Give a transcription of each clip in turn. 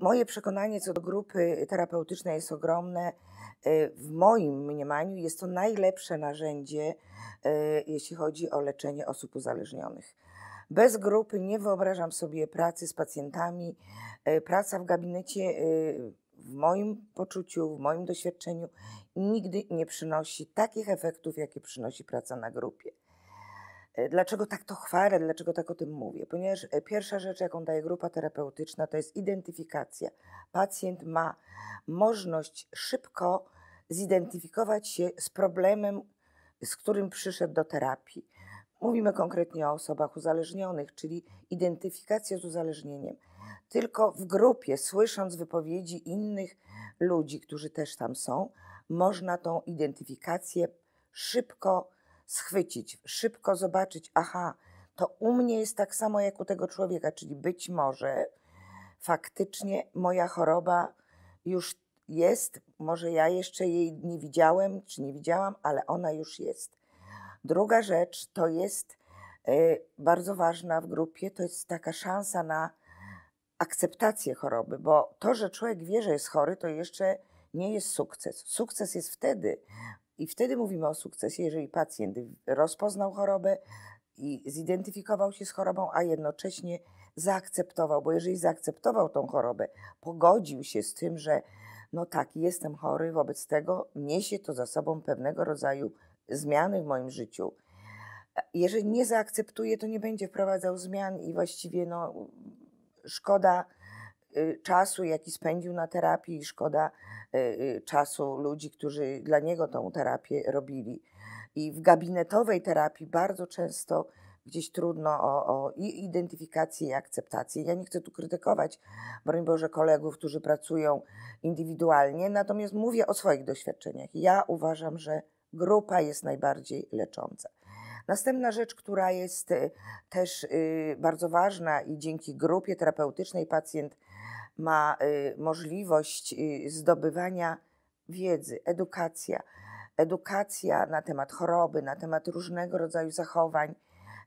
moje przekonanie co do grupy terapeutycznej jest ogromne. Y, w moim mniemaniu jest to najlepsze narzędzie, y, jeśli chodzi o leczenie osób uzależnionych. Bez grupy nie wyobrażam sobie pracy z pacjentami. Y, praca w gabinecie, w moim poczuciu, w moim doświadczeniu, nigdy nie przynosi takich efektów, jakie przynosi praca na grupie. Dlaczego tak to chwalę, dlaczego tak o tym mówię? Ponieważ pierwsza rzecz, jaką daje grupa terapeutyczna, to jest identyfikacja. Pacjent ma możliwość szybko zidentyfikować się z problemem, z którym przyszedł do terapii. Mówimy konkretnie o osobach uzależnionych, czyli identyfikacja z uzależnieniem. Tylko w grupie, słysząc wypowiedzi innych ludzi, którzy też tam są, można tą identyfikację szybko schwycić, szybko zobaczyć, aha, to u mnie jest tak samo jak u tego człowieka, czyli być może faktycznie moja choroba już jest, może ja jeszcze jej nie widziałem, czy nie widziałam, ale ona już jest. Druga rzecz to jest y, bardzo ważna w grupie, to jest taka szansa na akceptację choroby, bo to, że człowiek wie, że jest chory, to jeszcze nie jest sukces. Sukces jest wtedy, i wtedy mówimy o sukcesie, jeżeli pacjent rozpoznał chorobę i zidentyfikował się z chorobą, a jednocześnie zaakceptował, bo jeżeli zaakceptował tą chorobę, pogodził się z tym, że no tak, jestem chory, wobec tego niesie to za sobą pewnego rodzaju zmiany w moim życiu. Jeżeli nie zaakceptuje, to nie będzie wprowadzał zmian i właściwie no, szkoda czasu, jaki spędził na terapii, szkoda y, y, czasu ludzi, którzy dla niego tą terapię robili. I w gabinetowej terapii bardzo często gdzieś trudno o, o i identyfikację i akceptację. Ja nie chcę tu krytykować, broń Boże, kolegów, którzy pracują indywidualnie, natomiast mówię o swoich doświadczeniach. Ja uważam, że grupa jest najbardziej lecząca. Następna rzecz, która jest y, też y, bardzo ważna i dzięki grupie terapeutycznej pacjent ma y, możliwość zdobywania wiedzy, edukacja. Edukacja na temat choroby, na temat różnego rodzaju zachowań,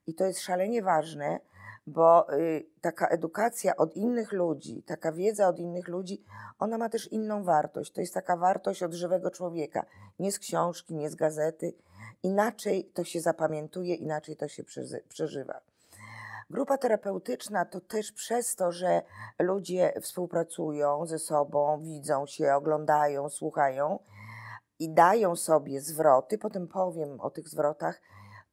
i to jest szalenie ważne, bo y, taka edukacja od innych ludzi, taka wiedza od innych ludzi, ona ma też inną wartość. To jest taka wartość od żywego człowieka, nie z książki, nie z gazety. Inaczej to się zapamiętuje, inaczej to się przeżywa. Grupa terapeutyczna to też przez to, że ludzie współpracują ze sobą, widzą się, oglądają, słuchają i dają sobie zwroty, potem powiem o tych zwrotach,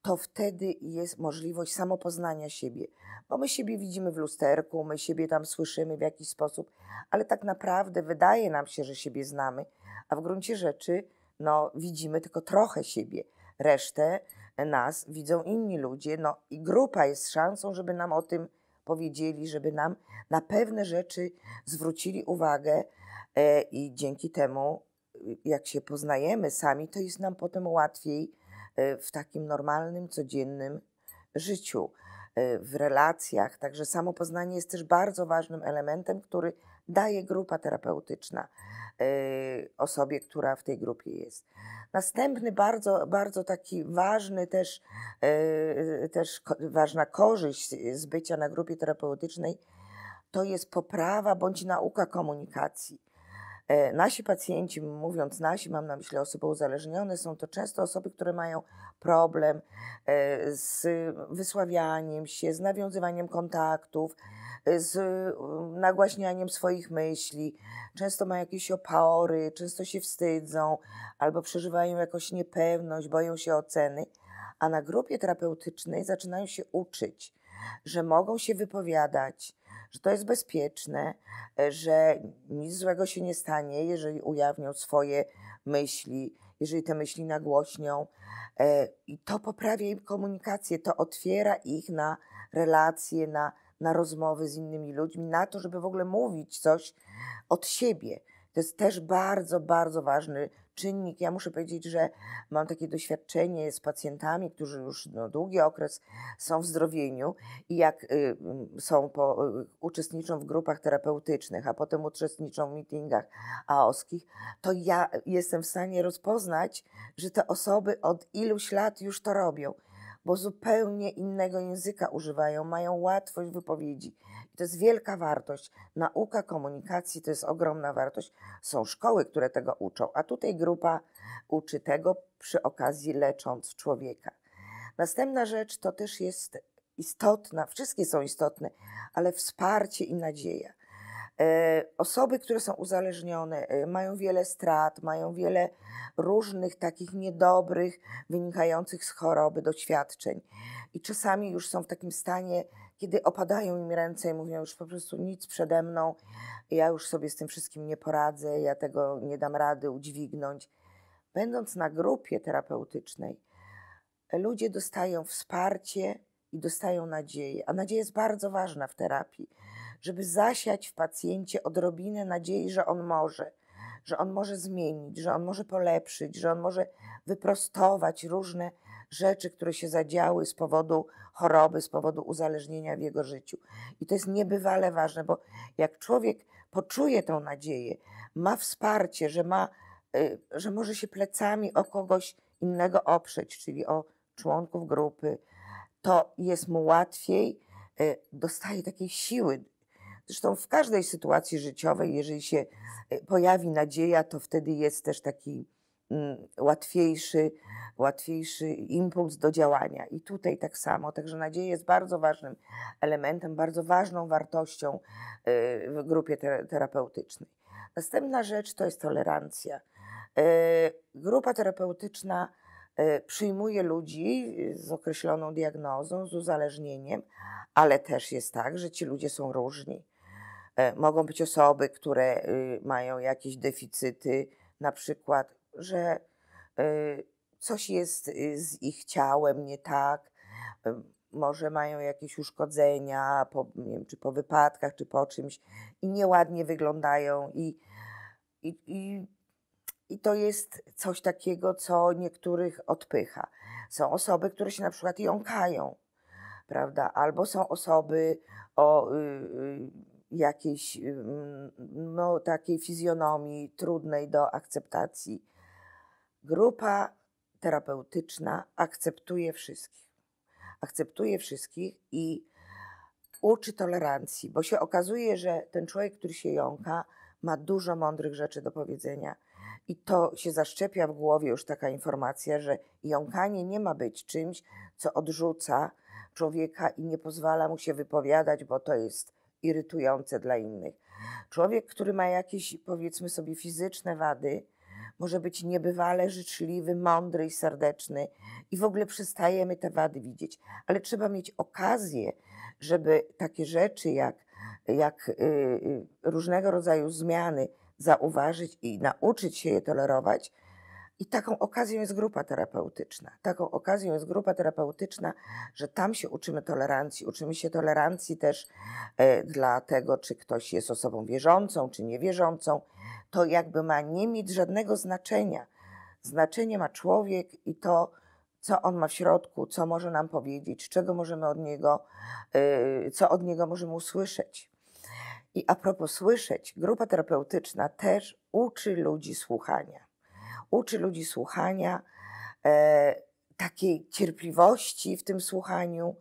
to wtedy jest możliwość samopoznania siebie. Bo my siebie widzimy w lusterku, my siebie tam słyszymy w jakiś sposób, ale tak naprawdę wydaje nam się, że siebie znamy, a w gruncie rzeczy no, widzimy tylko trochę siebie. Resztę nas widzą inni ludzie, no i grupa jest szansą, żeby nam o tym powiedzieli, żeby nam na pewne rzeczy zwrócili uwagę e, i dzięki temu, jak się poznajemy sami, to jest nam potem łatwiej E, w takim normalnym, codziennym życiu, e, w relacjach. Także samopoznanie jest też bardzo ważnym elementem, który daje grupa terapeutyczna e, osobie, która w tej grupie jest. Następny bardzo, bardzo taki ważny też, też ważna korzyść z bycia na grupie terapeutycznej to jest poprawa bądź nauka komunikacji. E, nasi pacjenci, mówiąc nasi, mam na myśli osoby uzależnione, są to często osoby, które mają problem e, z wysławianiem się, z nawiązywaniem kontaktów, z nagłaśnianiem swoich myśli. Często mają jakieś opaory, często się wstydzą albo przeżywają jakąś niepewność, boją się oceny. A na grupie terapeutycznej zaczynają się uczyć, że mogą się wypowiadać, że to jest bezpieczne, że nic złego się nie stanie, jeżeli ujawnią swoje myśli, jeżeli te myśli nagłośnią. E, I to poprawia im komunikację, to otwiera ich na relacje, na, na rozmowy z innymi ludźmi, na to, żeby w ogóle mówić coś od siebie. To jest też bardzo, bardzo ważny czynnik. Ja muszę powiedzieć, że mam takie doświadczenie z pacjentami, którzy już no, długi okres są w zdrowieniu i jak y, są po, y, uczestniczą w grupach terapeutycznych, a potem uczestniczą w meetingach AOSKich, to ja jestem w stanie rozpoznać, że te osoby od iluś lat już to robią bo zupełnie innego języka używają, mają łatwość wypowiedzi. I to jest wielka wartość. Nauka komunikacji to jest ogromna wartość. Są szkoły, które tego uczą, a tutaj grupa uczy tego przy okazji lecząc człowieka. Następna rzecz to też jest istotna, wszystkie są istotne, ale wsparcie i nadzieja. E, osoby, które są uzależnione, e, mają wiele strat, mają wiele różnych takich niedobrych, wynikających z choroby doświadczeń. I czasami już są w takim stanie, kiedy opadają im ręce i mówią już po prostu nic przede mną, ja już sobie z tym wszystkim nie poradzę, ja tego nie dam rady udźwignąć. Będąc na grupie terapeutycznej, ludzie dostają wsparcie i dostają nadzieję, a nadzieja jest bardzo ważna w terapii żeby zasiać w pacjencie odrobinę nadziei, że on może, że on może zmienić, że on może polepszyć, że on może wyprostować różne rzeczy, które się zadziały z powodu choroby, z powodu uzależnienia w jego życiu. I to jest niebywale ważne, bo jak człowiek poczuje tą nadzieję, ma wsparcie, że, ma, y, że może się plecami o kogoś innego oprzeć, czyli o członków grupy, to jest mu łatwiej, y, dostaje takiej siły Zresztą w każdej sytuacji życiowej, jeżeli się e, pojawi nadzieja, to wtedy jest też taki mm, łatwiejszy, łatwiejszy impuls do działania. I tutaj tak samo. Także nadzieja jest bardzo ważnym elementem, bardzo ważną wartością e, w grupie terapeutycznej. Następna rzecz to jest tolerancja. E, grupa terapeutyczna przyjmuje ludzi z określoną diagnozą, z uzależnieniem, ale też jest tak, że ci ludzie są różni. E, mogą być osoby, które y, mają jakieś deficyty, na przykład, że y, coś jest y, z ich ciałem nie tak, może mają jakieś uszkodzenia, po, nie wiem, czy po wypadkach, czy po czymś i nieładnie wyglądają i, i, i, i to jest coś takiego, co niektórych odpycha. Są osoby, które się na przykład jąkają, prawda, albo są osoby o jakiejś no, takiej fizjonomii trudnej do akceptacji. Grupa terapeutyczna akceptuje wszystkich. Akceptuje wszystkich i uczy tolerancji, bo się okazuje, że ten człowiek, który się jąka, ma dużo mądrych rzeczy do powiedzenia. I to się zaszczepia w głowie już taka informacja, że jąkanie nie ma być czymś, co odrzuca człowieka i nie pozwala mu się wypowiadać, bo to jest irytujące dla innych. Człowiek, który ma jakieś, powiedzmy sobie, fizyczne wady, może być niebywale życzliwy, mądry i serdeczny i w ogóle przestajemy te wady widzieć. Ale trzeba mieć okazję, żeby takie rzeczy jak, jak yy, różnego rodzaju zmiany zauważyć i nauczyć się je tolerować, i taką okazją jest grupa terapeutyczna. Taką okazją jest grupa terapeutyczna, że tam się uczymy tolerancji. Uczymy się tolerancji też e, dla tego, czy ktoś jest osobą wierzącą, czy niewierzącą. To jakby ma nie mieć żadnego znaczenia. Znaczenie ma człowiek i to, co on ma w środku, co może nam powiedzieć, czego możemy od niego, e, co od niego możemy usłyszeć. I a propos słyszeć, grupa terapeutyczna też uczy ludzi słuchania uczy ludzi słuchania, e, takiej cierpliwości w tym słuchaniu,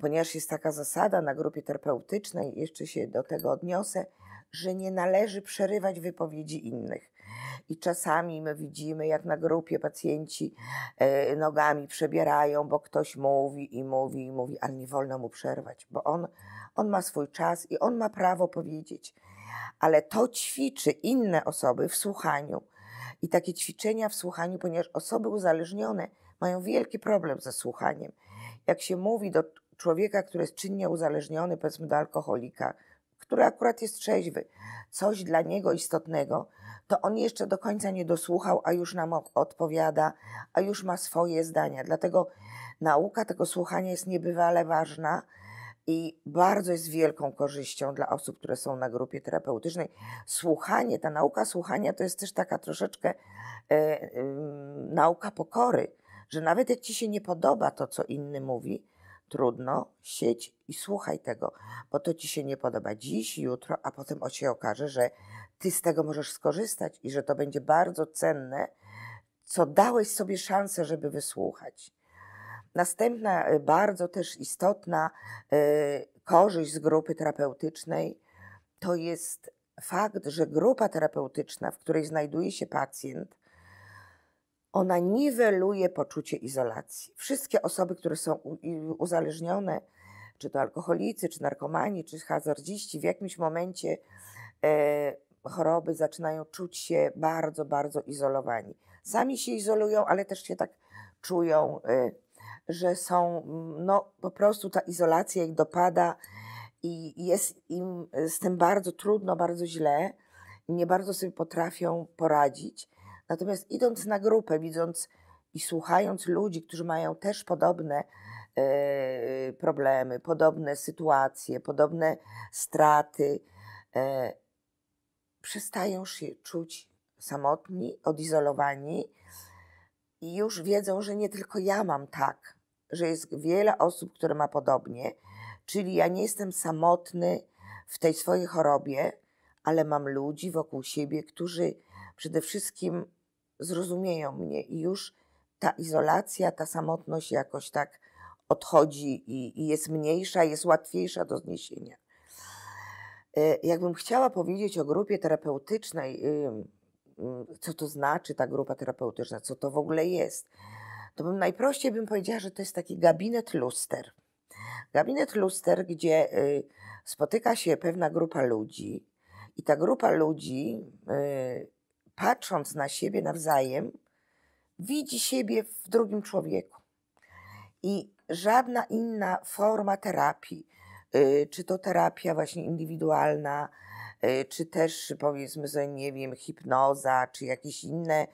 ponieważ jest taka zasada na grupie terapeutycznej, jeszcze się do tego odniosę, że nie należy przerywać wypowiedzi innych. I czasami my widzimy, jak na grupie pacjenci e, nogami przebierają, bo ktoś mówi i mówi i mówi, ale nie wolno mu przerwać, bo on, on ma swój czas i on ma prawo powiedzieć. Ale to ćwiczy inne osoby w słuchaniu i takie ćwiczenia w słuchaniu, ponieważ osoby uzależnione mają wielki problem ze słuchaniem. Jak się mówi do człowieka, który jest czynnie uzależniony, powiedzmy do alkoholika, który akurat jest trzeźwy, coś dla niego istotnego, to on jeszcze do końca nie dosłuchał, a już nam odpowiada, a już ma swoje zdania. Dlatego nauka tego słuchania jest niebywale ważna i bardzo jest wielką korzyścią dla osób, które są na grupie terapeutycznej. Słuchanie, ta nauka słuchania to jest też taka troszeczkę e, e, nauka pokory, że nawet jak ci się nie podoba to, co inny mówi, trudno, siedź i słuchaj tego, bo to ci się nie podoba dziś, jutro, a potem się okaże, że ty z tego możesz skorzystać i że to będzie bardzo cenne, co dałeś sobie szansę, żeby wysłuchać. Następna e, bardzo też istotna e, korzyść z grupy terapeutycznej to jest fakt, że grupa terapeutyczna, w której znajduje się pacjent, ona niweluje poczucie izolacji. Wszystkie osoby, które są uzależnione, czy to alkoholicy, czy narkomani, czy hazardziści, w jakimś momencie e, choroby zaczynają czuć się bardzo, bardzo izolowani. Sami się izolują, ale też się tak czują, e, że są, no po prostu ta izolacja ich dopada i jest im z tym bardzo trudno, bardzo źle, nie bardzo sobie potrafią poradzić. Natomiast idąc na grupę, widząc i słuchając ludzi, którzy mają też podobne e, problemy, podobne sytuacje, podobne straty, e, przestają się czuć samotni, odizolowani i już wiedzą, że nie tylko ja mam tak, że jest wiele osób, które ma podobnie, czyli ja nie jestem samotny w tej swojej chorobie, ale mam ludzi wokół siebie, którzy przede wszystkim zrozumieją mnie i już ta izolacja, ta samotność jakoś tak odchodzi i, i jest mniejsza, jest łatwiejsza do zniesienia. E, jakbym chciała powiedzieć o grupie terapeutycznej, co to znaczy ta grupa terapeutyczna, co to w ogóle jest, to bym najprościej bym powiedziała, że to jest taki gabinet luster. Gabinet luster, gdzie y, spotyka się pewna grupa ludzi i ta grupa ludzi y, patrząc na siebie nawzajem, widzi siebie w drugim człowieku. I żadna inna forma terapii, y, czy to terapia właśnie indywidualna, czy też powiedzmy sobie, nie wiem, hipnoza, czy jakieś inne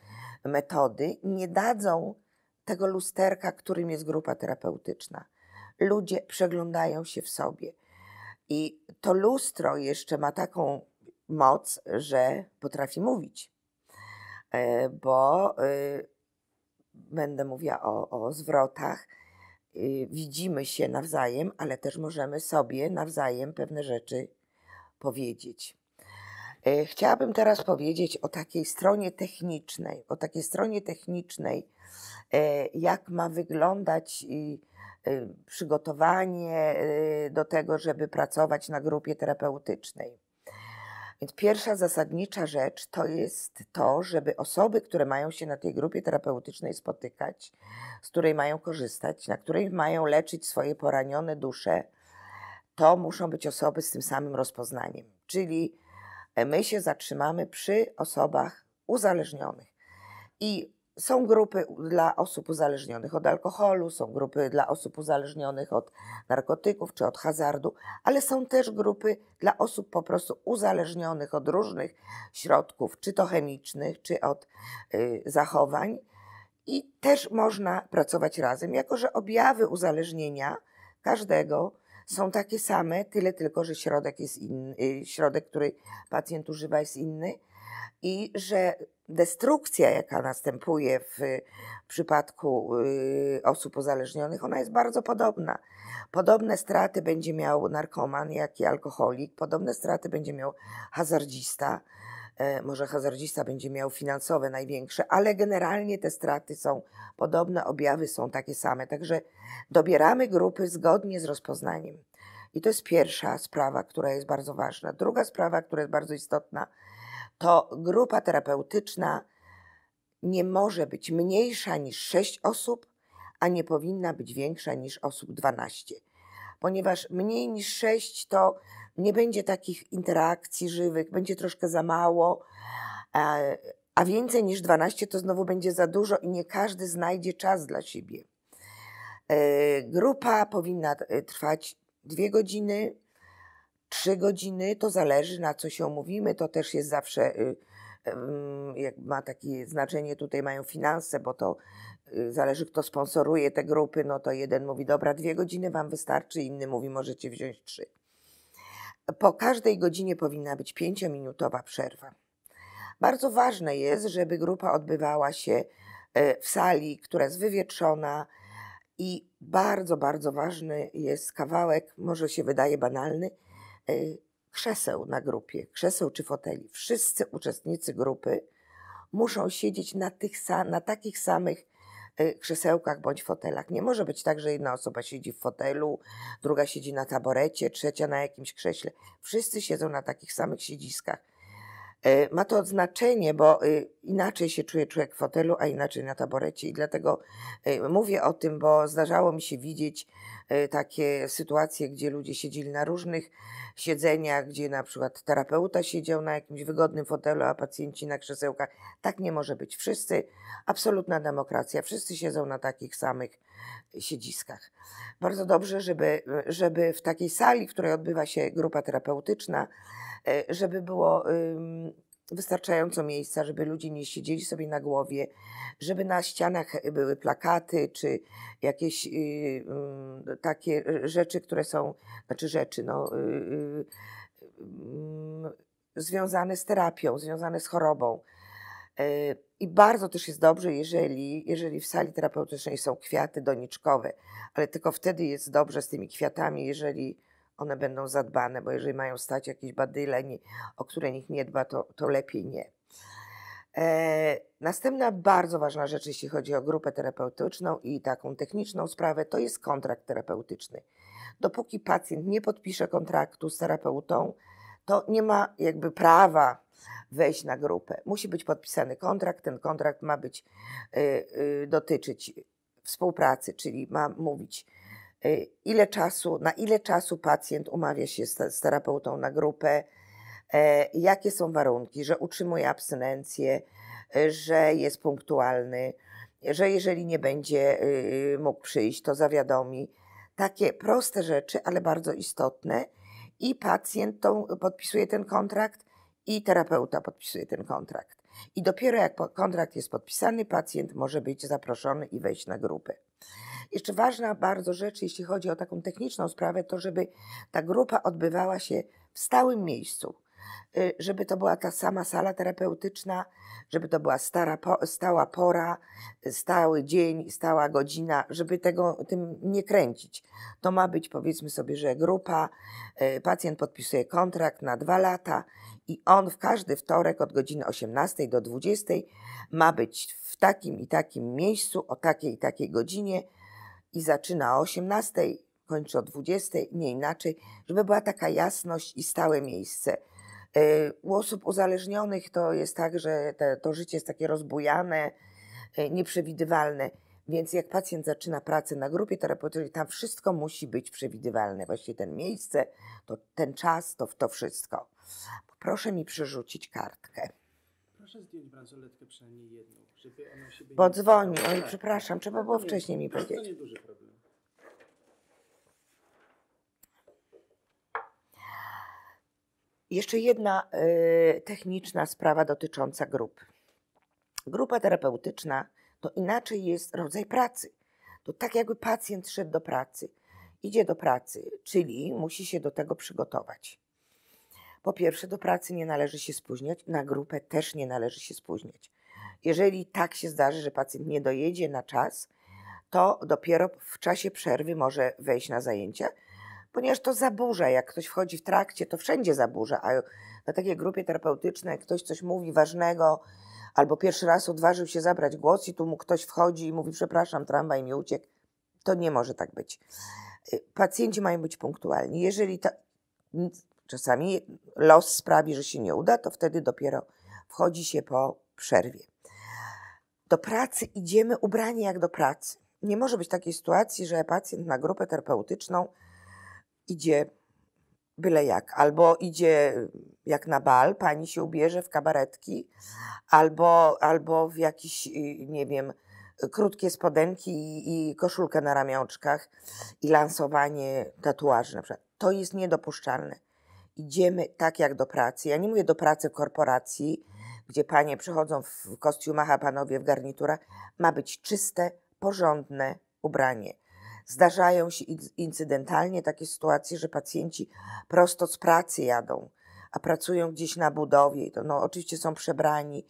metody, nie dadzą tego lusterka, którym jest grupa terapeutyczna. Ludzie przeglądają się w sobie. I to lustro jeszcze ma taką moc, że potrafi mówić. E, bo y, będę mówiła o, o zwrotach. Y, widzimy się nawzajem, ale też możemy sobie nawzajem pewne rzeczy powiedzieć. E, chciałabym teraz powiedzieć o takiej stronie technicznej, o takiej stronie technicznej, e, jak ma wyglądać przygotowanie do tego, żeby pracować na grupie terapeutycznej. Więc pierwsza zasadnicza rzecz to jest to, żeby osoby, które mają się na tej grupie terapeutycznej spotykać, z której mają korzystać, na której mają leczyć swoje poranione dusze, to muszą być osoby z tym samym rozpoznaniem. Czyli e, my się zatrzymamy przy osobach uzależnionych. I są grupy dla osób uzależnionych od alkoholu, są grupy dla osób uzależnionych od narkotyków czy od hazardu, ale są też grupy dla osób po prostu uzależnionych od różnych środków, czy to chemicznych, czy od y, zachowań. I też można pracować razem, jako że objawy uzależnienia każdego są takie same, tyle tylko, że środek jest inny, y, środek, który pacjent używa jest inny i że destrukcja, jaka następuje w przypadku y, osób uzależnionych, ona jest bardzo podobna. Podobne straty będzie miał narkoman, jak i alkoholik, podobne straty będzie miał hazardzista. E, może hazardzista będzie miał finansowe największe, ale generalnie te straty są podobne, objawy są takie same. Także dobieramy grupy zgodnie z rozpoznaniem. I to jest pierwsza sprawa, która jest bardzo ważna. Druga sprawa, która jest bardzo istotna, to grupa terapeutyczna nie może być mniejsza niż 6 osób, a nie powinna być większa niż osób 12. Ponieważ mniej niż 6 to nie będzie takich interakcji żywych, będzie troszkę za mało, a więcej niż 12 to znowu będzie za dużo i nie każdy znajdzie czas dla siebie. E, grupa powinna e, trwać dwie godziny, trzy godziny, to zależy na co się umówimy, to też jest zawsze, y, jak ma takie znaczenie, tutaj mają finanse, bo to y, zależy kto sponsoruje te grupy, no to jeden mówi, dobra, dwie godziny wam wystarczy, inny mówi, możecie wziąć trzy. Po każdej godzinie powinna być pięciominutowa przerwa. Bardzo ważne jest, żeby grupa odbywała się e, w sali, która jest wywietrzona i bardzo, bardzo ważny jest kawałek, może się wydaje banalny, Y, krzeseł na grupie, krzeseł czy foteli. Wszyscy uczestnicy grupy muszą siedzieć na, tych, na takich samych krzesełkach bądź fotelach. Nie może być tak, że jedna osoba siedzi w fotelu, druga siedzi na taborecie, trzecia na jakimś krześle. Wszyscy siedzą na takich samych siedziskach. Y, ma to znaczenie, bo y, inaczej się czuje człowiek w fotelu, a inaczej na taborecie. I dlatego mówię o tym, bo zdarzało mi się widzieć takie sytuacje, gdzie ludzie siedzieli na różnych siedzeniach, gdzie na przykład terapeuta siedział na jakimś wygodnym fotelu, a pacjenci na krzesełkach. Tak nie może być. Wszyscy, absolutna demokracja, wszyscy siedzą na takich samych siedziskach. Bardzo dobrze, żeby, żeby w takiej sali, w której odbywa się grupa terapeutyczna, e, żeby było wystarczająco miejsca, żeby ludzie nie siedzieli sobie na głowie, żeby na ścianach były plakaty czy jakieś y, takie rzeczy, które są, znaczy rzeczy, no, y, y, związane z terapią, związane z chorobą. E, I bardzo też jest dobrze, jeżeli, jeżeli w sali terapeutycznej są kwiaty doniczkowe, ale tylko wtedy jest dobrze z tymi kwiatami, jeżeli one będą zadbane, bo jeżeli mają stać jakieś badyle, nie, o które nikt nie dba, to, to lepiej nie. E, następna bardzo ważna rzecz, jeśli chodzi o grupę terapeutyczną i taką techniczną sprawę, to jest kontrakt terapeutyczny. Dopóki pacjent nie podpisze kontraktu z terapeutą, to nie ma jakby prawa wejść na grupę. Musi być podpisany kontrakt. Ten kontrakt ma być y, y, dotyczyć współpracy, czyli ma mówić, ile czasu, na ile czasu pacjent umawia się z, terapeutą na grupę, e, jakie są warunki, że utrzymuje abstynencję, e, że jest punktualny, że jeżeli nie będzie y, mógł przyjść, to zawiadomi. Takie proste rzeczy, ale bardzo istotne. I pacjent tą, podpisuje ten kontrakt, i terapeuta podpisuje ten kontrakt. I dopiero jak kontrakt jest podpisany, pacjent może być zaproszony i wejść na grupę. Jeszcze ważna bardzo rzecz, jeśli chodzi o taką techniczną sprawę, to żeby ta grupa odbywała się w stałym miejscu. Y, żeby to była ta sama sala terapeutyczna, żeby to była stara, stała pora, stały dzień, stała godzina, żeby tego tym nie kręcić. To ma być, powiedzmy sobie, że grupa, y, pacjent podpisuje kontrakt na dwa lata i on w każdy wtorek od godziny 18 do 20 ma być w takim i takim miejscu o takiej i takiej godzinie i zaczyna o 18, kończy o 20, nie inaczej, żeby była taka jasność i stałe miejsce. E, u osób uzależnionych to jest tak, że te, to życie jest takie rozbujane, e, nieprzewidywalne. Więc jak pacjent zaczyna pracę na grupie terapeutycznej, tam wszystko musi być przewidywalne. Właściwie ten miejsce, to ten czas, to, to wszystko. Proszę mi przerzucić kartkę. Proszę zdjąć bransoletkę przynajmniej jedną, żeby ona się... Bo dzwoni. Oj, tak. przepraszam, trzeba było wcześniej mi powiedzieć. To nie duży problem. Jeszcze jedna y, techniczna sprawa dotycząca grup. Grupa terapeutyczna to inaczej jest rodzaj pracy. To tak jakby pacjent szedł do pracy. Idzie do pracy, czyli musi się do tego przygotować. Po pierwsze, do pracy nie należy się spóźniać, na grupę też nie należy się spóźniać. Jeżeli tak się zdarzy, że pacjent nie dojedzie na czas, to dopiero w czasie przerwy może wejść na zajęcia, ponieważ to zaburza. Jak ktoś wchodzi w trakcie, to wszędzie zaburza, a na takiej grupie terapeutycznej, ktoś coś mówi ważnego, albo pierwszy raz odważył się zabrać głos i tu mu ktoś wchodzi i mówi, przepraszam, tramwaj mi uciekł, to nie może tak być. Y, pacjenci mają być punktualni. Jeżeli czasami los sprawi, że się nie uda, to wtedy dopiero wchodzi się po przerwie. Do pracy idziemy ubrani jak do pracy. Nie może być takiej sytuacji, że pacjent na grupę terapeutyczną idzie byle jak, albo idzie jak na bal, pani się ubierze w kabaretki, albo, albo w jakieś, y, nie wiem, krótkie spodenki i, i koszulkę na ramionczkach i lansowanie tatuaży na przykład. To jest niedopuszczalne. Idziemy tak jak do pracy. Ja nie mówię do pracy w korporacji, gdzie panie przychodzą w kostiumach, a panowie w garniturach. Ma być czyste, porządne ubranie. Zdarzają się incydentalnie takie sytuacje, że pacjenci prosto z pracy jadą, a pracują gdzieś na budowie. To no, oczywiście są przebrani,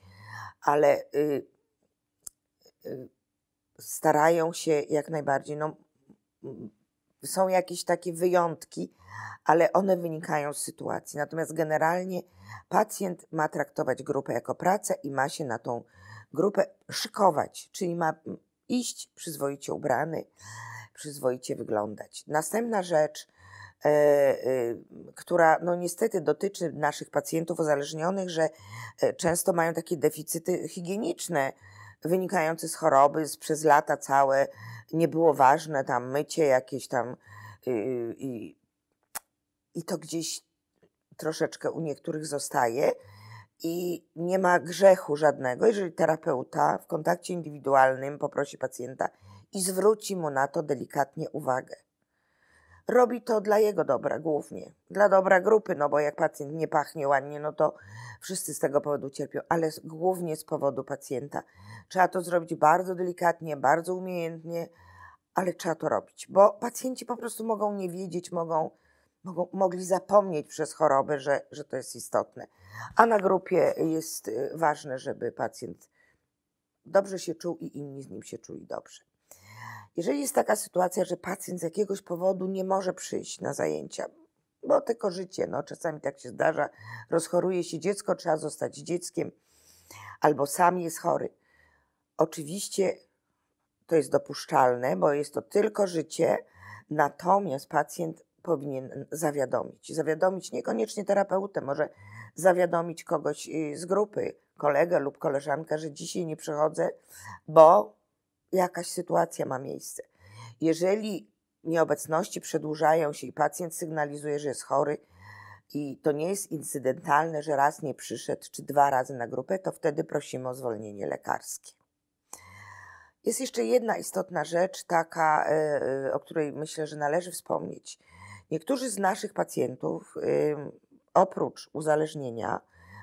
ale y, y, starają się jak najbardziej. No, są jakieś takie wyjątki, ale one wynikają z sytuacji. Natomiast generalnie pacjent ma traktować grupę jako pracę i ma się na tą grupę szykować, czyli ma Iść przyzwoicie ubrany, przyzwoicie wyglądać. Następna rzecz, e, e, która no niestety dotyczy naszych pacjentów uzależnionych, że e, często mają takie deficyty higieniczne wynikające z choroby, z przez lata całe nie było ważne, tam mycie jakieś tam yy, i, i to gdzieś troszeczkę u niektórych zostaje i nie ma grzechu żadnego, jeżeli terapeuta w kontakcie indywidualnym poprosi pacjenta i zwróci mu na to delikatnie uwagę. Robi to dla jego dobra głównie, dla dobra grupy, no bo jak pacjent nie pachnie ładnie, no to wszyscy z tego powodu cierpią, ale głównie z powodu pacjenta. Trzeba to zrobić bardzo delikatnie, bardzo umiejętnie, ale trzeba to robić, bo pacjenci po prostu mogą nie wiedzieć, mogą, mogli zapomnieć przez chorobę, że, że to jest istotne. A na grupie jest y, ważne, żeby pacjent dobrze się czuł i inni z nim się czuli dobrze. Jeżeli jest taka sytuacja, że pacjent z jakiegoś powodu nie może przyjść na zajęcia, bo tylko życie, no czasami tak się zdarza, rozchoruje się dziecko, trzeba zostać dzieckiem, albo sam jest chory. Oczywiście to jest dopuszczalne, bo jest to tylko życie, natomiast pacjent powinien zawiadomić. Zawiadomić niekoniecznie terapeutę, może zawiadomić kogoś y, z grupy, kolegę lub koleżankę, że dzisiaj nie przychodzę, bo jakaś sytuacja ma miejsce. Jeżeli nieobecności przedłużają się i pacjent sygnalizuje, że jest chory i to nie jest incydentalne, że raz nie przyszedł czy dwa razy na grupę, to wtedy prosimy o zwolnienie lekarskie. Jest jeszcze jedna istotna rzecz, taka, e, e, o której myślę, że należy wspomnieć. Niektórzy z naszych pacjentów, oprócz uzależnienia,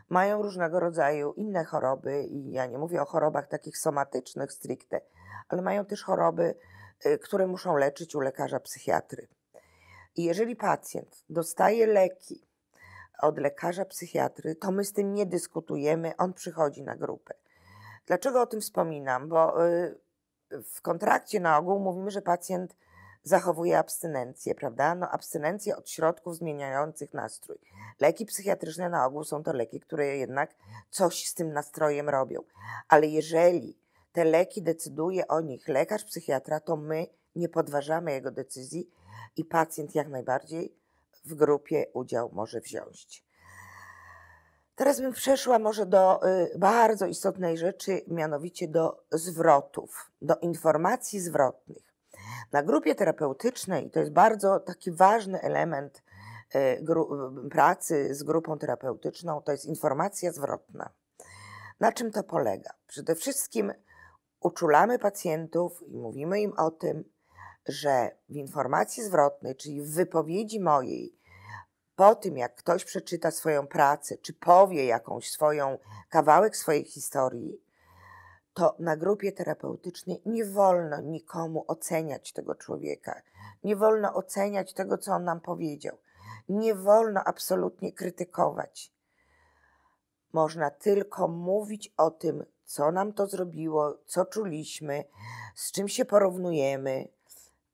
mają różnego rodzaju inne choroby, i ja nie mówię o chorobach takich somatycznych stricte, ale mają też choroby, e, które muszą leczyć u lekarza psychiatry. I jeżeli pacjent dostaje leki od lekarza psychiatry, to my z tym nie dyskutujemy, on przychodzi na grupę. Dlaczego o tym wspominam? Bo w kontrakcie na ogół mówimy, że pacjent zachowuje abstynencję, prawda? No, abstynencję od środków zmieniających nastrój. Leki psychiatryczne na ogół są to leki, które jednak coś z tym nastrojem robią. Ale jeżeli te leki decyduje o nich lekarz psychiatra, to my nie podważamy jego decyzji i pacjent jak najbardziej w grupie udział może wziąć. Teraz bym przeszła może do y, bardzo istotnej rzeczy, mianowicie do zwrotów, do informacji zwrotnych. Na grupie terapeutycznej, to jest bardzo taki ważny element y, pracy z grupą terapeutyczną, to jest informacja zwrotna. Na czym to polega? Przede wszystkim uczulamy pacjentów i mówimy im o tym, że w informacji zwrotnej, czyli w wypowiedzi mojej, po tym, jak ktoś przeczyta swoją pracę, czy powie jakąś swoją kawałek swojej historii, to na grupie terapeutycznej nie wolno nikomu oceniać tego człowieka. Nie wolno oceniać tego, co on nam powiedział. Nie wolno absolutnie krytykować. Można tylko mówić o tym, co nam to zrobiło, co czuliśmy, z czym się porównujemy,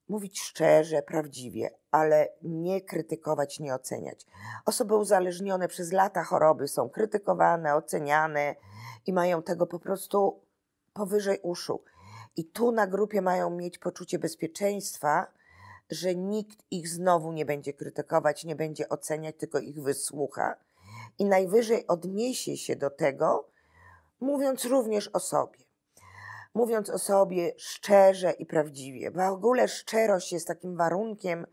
mówić szczerze, prawdziwie, ale nie krytykować, nie oceniać. Osoby uzależnione przez lata choroby są krytykowane, oceniane i mają tego po prostu powyżej uszu. I tu na grupie mają mieć poczucie bezpieczeństwa, że nikt ich znowu nie będzie krytykować, nie będzie oceniać, tylko ich wysłucha i najwyżej odniesie się do tego, mówiąc również o sobie mówiąc o sobie szczerze i prawdziwie. Bo w ogóle szczerość jest takim warunkiem,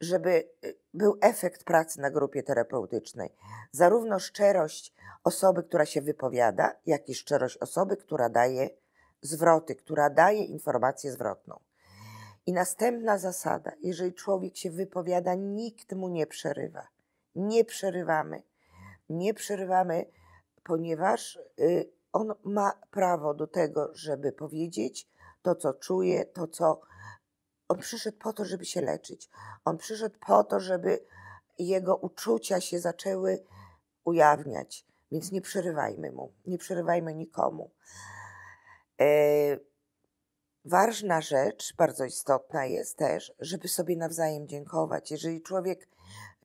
żeby y, był efekt pracy na grupie terapeutycznej. Zarówno szczerość osoby, która się wypowiada, jak i szczerość osoby, która daje zwroty, która daje informację zwrotną. I następna zasada: jeżeli człowiek się wypowiada, nikt mu nie przerywa. Nie przerywamy. Nie przerywamy, ponieważ y, on ma prawo do tego, żeby powiedzieć to, co czuje, to, co. On przyszedł po to, żeby się leczyć. On przyszedł po to, żeby jego uczucia się zaczęły ujawniać. Więc nie przerywajmy mu, nie przerywajmy nikomu. E, ważna rzecz, bardzo istotna jest też, żeby sobie nawzajem dziękować. Jeżeli człowiek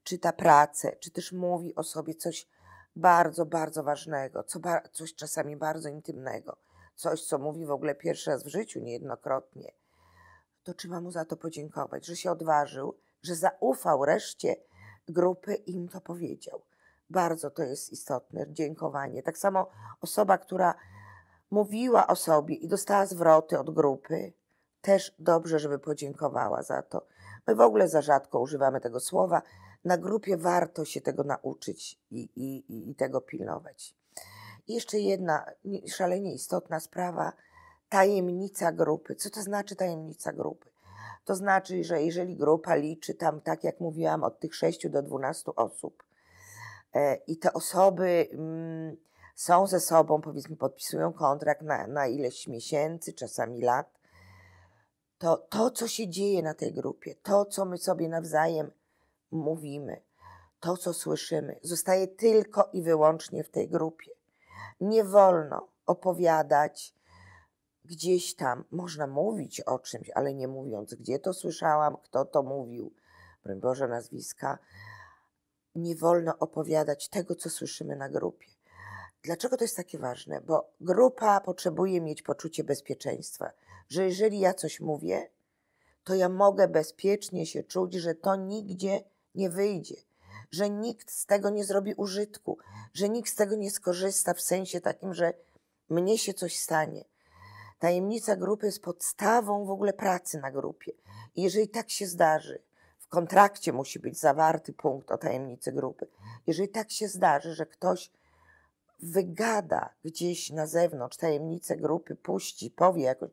czyta pracę, czy też mówi o sobie coś bardzo, bardzo ważnego, co ba coś czasami bardzo intymnego, coś, co mówi w ogóle pierwszy raz w życiu, niejednokrotnie, to trzeba mu za to podziękować, że się odważył, że zaufał reszcie grupy i im to powiedział. Bardzo to jest istotne, dziękowanie. Tak samo osoba, która mówiła o sobie i dostała zwroty od grupy, też dobrze, żeby podziękowała za to. My w ogóle za rzadko używamy tego słowa. Na grupie warto się tego nauczyć i, i, i tego pilnować. I jeszcze jedna szalenie istotna sprawa tajemnica grupy. Co to znaczy tajemnica grupy? To znaczy, że jeżeli grupa liczy tam, tak jak mówiłam, od tych 6 do 12 osób e, i te osoby mm, są ze sobą, powiedzmy, podpisują kontrakt na, na ileś miesięcy, czasami lat, to to, co się dzieje na tej grupie, to, co my sobie nawzajem mówimy, to, co słyszymy, zostaje tylko i wyłącznie w tej grupie. Nie wolno opowiadać gdzieś tam, można mówić o czymś, ale nie mówiąc, gdzie to słyszałam, kto to mówił, broń Boże nazwiska. Nie wolno opowiadać tego, co słyszymy na grupie. Dlaczego to jest takie ważne? Bo grupa potrzebuje mieć poczucie bezpieczeństwa, że jeżeli ja coś mówię, to ja mogę bezpiecznie się czuć, że to nigdzie nie wyjdzie, że nikt z tego nie zrobi użytku, że nikt z tego nie skorzysta w sensie takim, że mnie się coś stanie. Tajemnica grupy jest podstawą w ogóle pracy na grupie. I jeżeli tak się zdarzy, w kontrakcie musi być zawarty punkt o tajemnicy grupy. Jeżeli tak się zdarzy, że ktoś wygada gdzieś na zewnątrz tajemnicę grupy, puści, powie jakoś,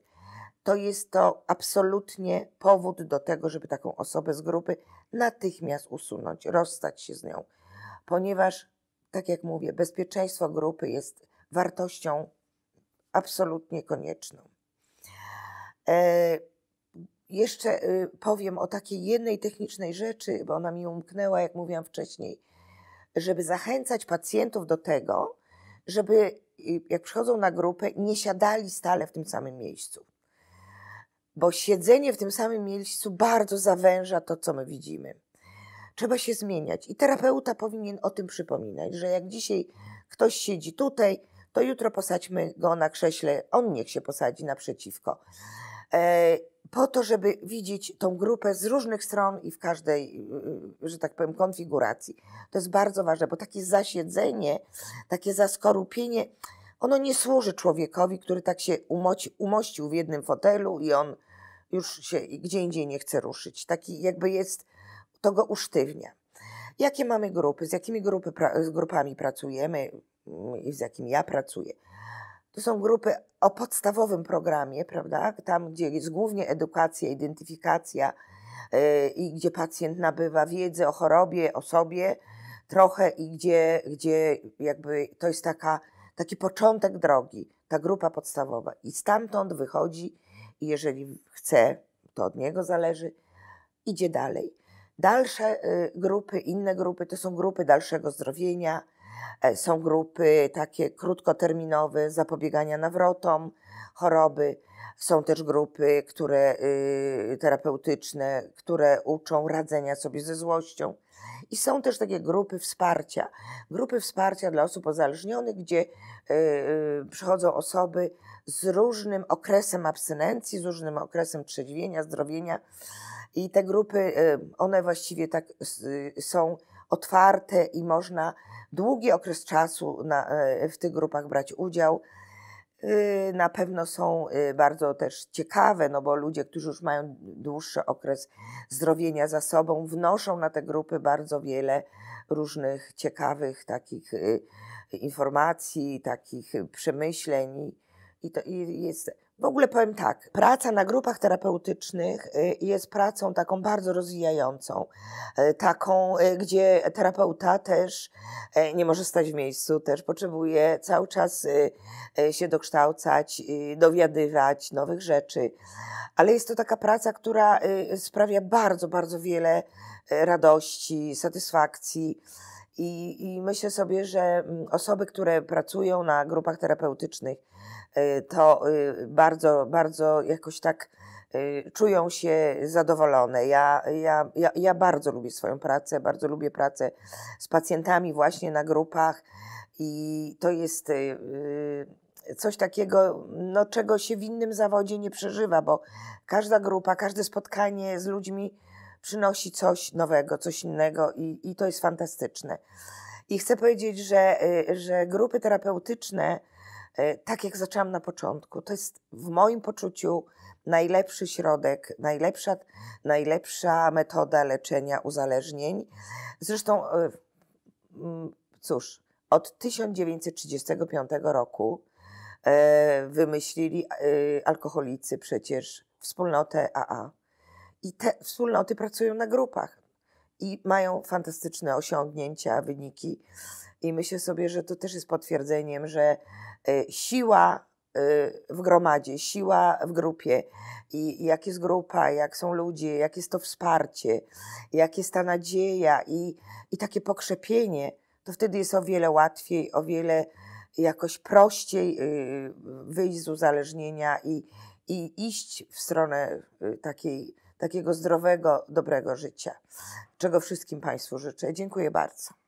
to jest to absolutnie powód do tego, żeby taką osobę z grupy natychmiast usunąć, rozstać się z nią, ponieważ, tak jak mówię, bezpieczeństwo grupy jest wartością absolutnie konieczną. E, jeszcze y, powiem o takiej jednej technicznej rzeczy, bo ona mi umknęła, jak mówiłam wcześniej, żeby zachęcać pacjentów do tego, żeby y, jak przychodzą na grupę, nie siadali stale w tym samym miejscu. Bo siedzenie w tym samym miejscu bardzo zawęża to, co my widzimy. Trzeba się zmieniać i terapeuta powinien o tym przypominać, że jak dzisiaj ktoś siedzi tutaj, to jutro posadźmy go na krześle, on niech się posadzi naprzeciwko. Po to, żeby widzieć tą grupę z różnych stron i w każdej, y, y, że tak powiem, konfiguracji. To jest bardzo ważne, bo takie zasiedzenie, takie zaskorupienie, ono nie służy człowiekowi, który tak się umoci, umościł w jednym fotelu i on już się gdzie indziej nie chce ruszyć. Taki jakby jest, to go usztywnia. Jakie mamy grupy, z jakimi grupy, z grupami pracujemy mm, i z jakimi ja pracuję? To są grupy o podstawowym programie, prawda? Tam, gdzie jest głównie edukacja, identyfikacja yy, i gdzie pacjent nabywa wiedzę o chorobie, o sobie trochę i gdzie, gdzie jakby to jest taka, taki początek drogi, ta grupa podstawowa. I stamtąd wychodzi i jeżeli chce, to od niego zależy, idzie dalej. Dalsze y, grupy, inne grupy to są grupy dalszego zdrowienia, są grupy takie krótkoterminowe zapobiegania nawrotom choroby. Są też grupy, które y, terapeutyczne, które uczą radzenia sobie ze złością. I są też takie grupy wsparcia. Grupy wsparcia dla osób uzależnionych, gdzie y, y, przychodzą osoby z różnym okresem abstynencji, z różnym okresem trzeźwienia, zdrowienia. I te grupy, one właściwie tak są otwarte i można długi okres czasu na, e, w tych grupach brać udział. Y, na pewno są y, bardzo też ciekawe, no bo ludzie, którzy już mają dłuższy okres zdrowienia za sobą, wnoszą na te grupy bardzo wiele różnych ciekawych takich y, informacji, takich przemyśleń. I to jest w ogóle powiem tak, praca na grupach terapeutycznych y, jest pracą taką bardzo rozwijającą, y, taką, y, gdzie terapeuta też nie może stać w miejscu, też potrzebuje cały czas się dokształcać, dowiadywać nowych rzeczy. Ale jest to taka praca, która sprawia bardzo, bardzo wiele radości, satysfakcji. I, I myślę sobie, że mm, osoby, które pracują na grupach terapeutycznych, to y, bardzo, bardzo jakoś tak y, czują się zadowolone. Ja, ja, ja, ja bardzo lubię swoją pracę, bardzo lubię pracę z pacjentami właśnie na grupach i to jest coś takiego, no, czego się w innym zawodzie nie przeżywa, bo każda grupa, każde spotkanie z ludźmi przynosi coś nowego, coś innego i, i to jest fantastyczne. I chcę powiedzieć, że, y, że grupy terapeutyczne, y, tak jak zaczęłam na początku, to jest w moim poczuciu najlepszy środek, najlepsza, najlepsza metoda leczenia uzależnień. Zresztą, y, mm, cóż, od 1935 roku e, wymyślili e, alkoholicy przecież wspólnotę AA. I te wspólnoty pracują na grupach i mają fantastyczne osiągnięcia, wyniki. I myślę sobie, że to też jest potwierdzeniem, że e, siła w gromadzie, siła w grupie i jak jest grupa, jak są ludzie, jak jest to wsparcie, jak jest ta nadzieja i, i takie pokrzepienie, to wtedy jest o wiele łatwiej, o wiele jakoś prościej y, wyjść z uzależnienia i, i iść w stronę y, takiej, takiego zdrowego, dobrego życia, czego wszystkim Państwu życzę. Dziękuję bardzo.